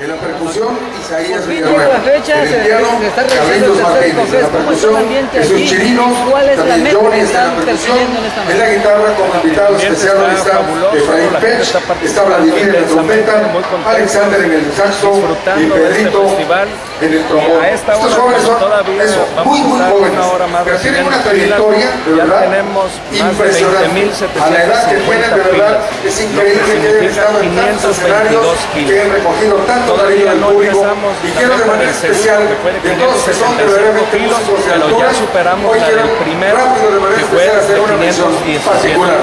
En la percusión, Isaías la fecha, En el piano, realizando Carlitos el tercer Martínez. En la congreso. ¿Cómo está el percusión, Jesús la también Johnny está en la percusión. en la guitarra, como invitado especial, está Efraín Pech, está Vladimir en la trompeta, Alexander en el saxo y disfrutando de. A esta Estos hora, jóvenes son todavía eso, muy, muy jóvenes, una hora más pero tienen una trayectoria, de Ya verdad, de impresionante. 20.750 A la edad que tienen, de verdad, es increíble que hayan estado en tantos 522 escenarios y kilos. que hayan recogido tanto cariño Todavía del no público. Y quiero de manera especial de de todos que son 565 verdaderamente kilos, músicos de pero ya altura, superamos hoy la quiero del primero, rápido de manera que fue especial hacer de una mención 517. particular.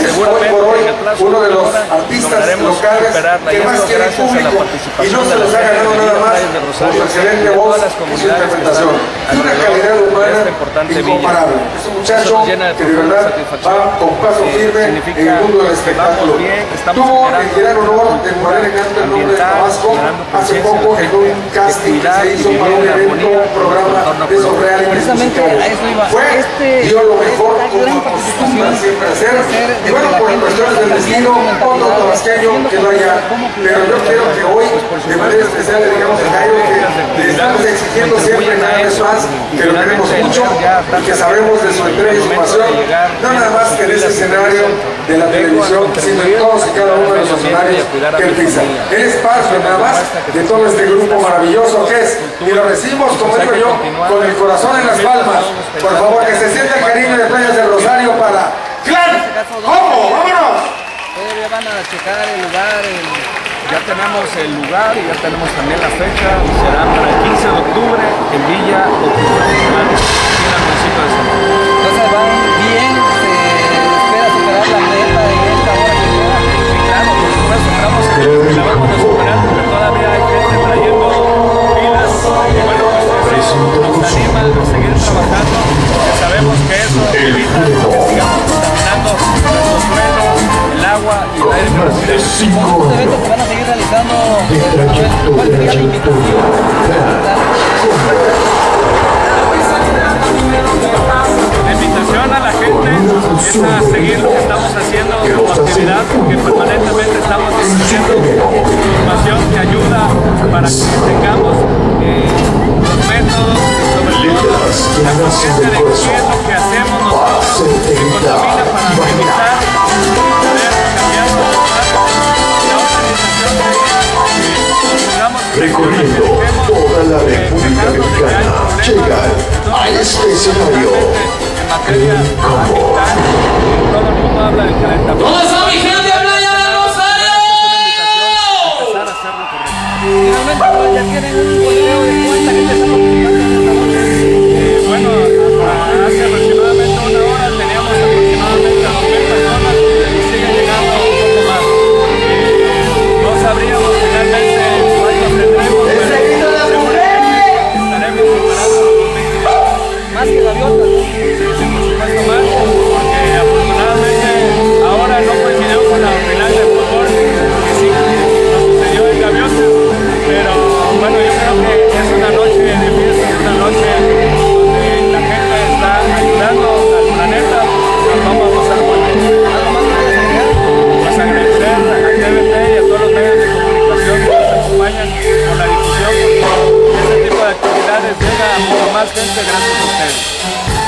Es hoy por uno de de los artistas locales que más tiene público y participación no se de los ha ganado nada más por su excelente voz todas las y su interpretación. Tiene una calidad de humana villa. incomparable. Es un muchacho que de verdad va con paso firme en el mundo del espectáculo. Tuvo el gran honor de poner en el nombre de Tabasco hace poco en un casting que se hizo para un en evento, un programa con el de esos entorno realities Precisamente a eso iba. Fue, Este- dio lo mejor esta como participación siempre a hacer. hacer Y bueno, que por cuestiones del destino, otro tabasqueño allá. comunidad, cómo Pero yo quiero que hoy, Pues, de manera especial, le digamos a Jairo que le estamos exigiendo siempre cada vez más, que lo queremos mucho y que sabemos de su entrega y su pasión, no nada más que en ese escenario de la televisión, sino en todos y cada uno de los escenarios que él pisa. Él es parte nada más de todo este grupo maravilloso que es, y lo recibimos, como digo yo, con el corazón en las palmas. Por favor, que se sienta el cariño de Playas del Rosario para ¡Clan! ¿Cómo? ¡Vámonos! Todavía van a checar el lugar, ya tenemos el lugar y ya tenemos también la fecha, será para el 15 de octubre en Villa nos anima a seguir trabajando porque sabemos que eso evita que sigamos contaminando nuestro suelo, el agua y el aire que respiramos. Estos eventos se van a seguir realizando. ¿Cuál sería la invitación? Nosotros que contamina para organización de digamos, Recorriendo toda la República Mexicana, llegan a este escenario. es una noche de fiesta, es una noche donde la gente está ayudando al planeta. Vamos a pasar ¿Algo más que agregar? Pues agradecer a GTBT y a todos los medios de comunicación que nos acompañan con la difusión, porque este tipo de actividades llega a mucha más gente gracias a ustedes.